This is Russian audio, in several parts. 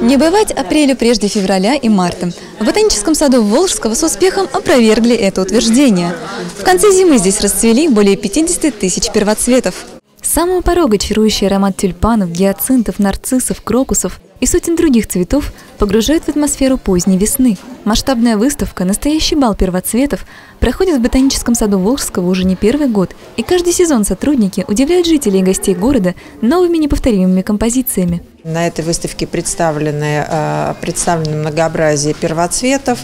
Не бывать апрелю прежде февраля и марта. В ботаническом саду Волжского с успехом опровергли это утверждение. В конце зимы здесь расцвели более 50 тысяч первоцветов. С самого порога чарующий аромат тюльпанов, гиацинтов, нарциссов, крокусов и сотен других цветов погружают в атмосферу поздней весны. Масштабная выставка «Настоящий бал первоцветов» проходит в ботаническом саду Волжского уже не первый год, и каждый сезон сотрудники удивляют жителей и гостей города новыми неповторимыми композициями. На этой выставке представлены, э, представлены многообразие первоцветов.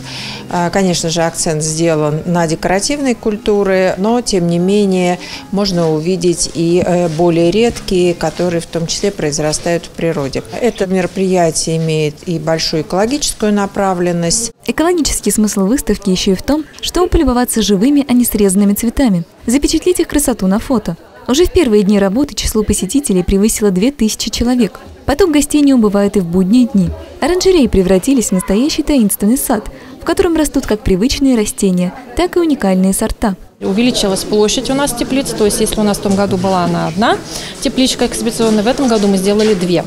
Э, конечно же, акцент сделан на декоративной культуры, но, тем не менее, можно увидеть и э, более редкие, которые в том числе произрастают в природе. Это мероприятие имеет и большую экологическую направленность. Экологический смысл выставки еще и в том, чтобы полюбоваться живыми, а не срезанными цветами, запечатлеть их красоту на фото. Уже в первые дни работы число посетителей превысило 2000 человек. Поток гостей не убывает и в будние дни. Оранжереи превратились в настоящий таинственный сад, в котором растут как привычные растения, так и уникальные сорта. Увеличилась площадь у нас теплиц, то есть если у нас в том году была она одна тепличка экспедиционная, в этом году мы сделали две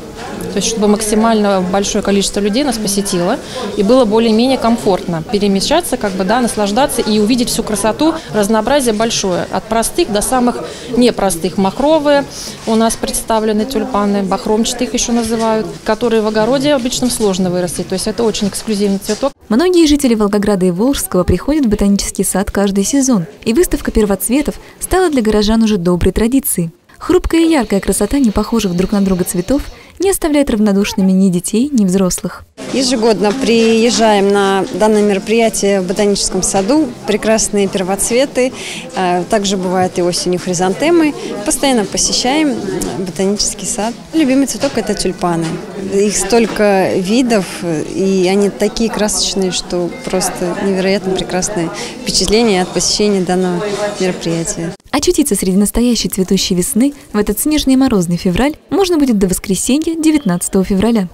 то есть чтобы максимально большое количество людей нас посетило и было более-менее комфортно перемещаться, как бы, да, наслаждаться и увидеть всю красоту, разнообразие большое, от простых до самых непростых. Махровые у нас представлены тюльпаны, бахромчатых еще называют, которые в огороде обычно сложно вырастить, то есть это очень эксклюзивный цветок. Многие жители Волгограда и Волжского приходят в ботанический сад каждый сезон, и выставка первоцветов стала для горожан уже доброй традицией. Хрупкая и яркая красота непохожих друг на друга цветов не оставляет равнодушными ни детей, ни взрослых. Ежегодно приезжаем на данное мероприятие в ботаническом саду. Прекрасные первоцветы. А, также бывают и осенью хризантемы. Постоянно посещаем ботанический сад. Любимый цветок – это тюльпаны. Их столько видов, и они такие красочные, что просто невероятно прекрасное впечатление от посещения данного мероприятия. Очутиться среди настоящей цветущей весны в этот снежный и морозный февраль можно будет до воскресенья 19 февраля.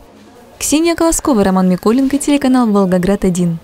Ксения Колоскова, Роман Миколенко, телеканал «Волгоград-1».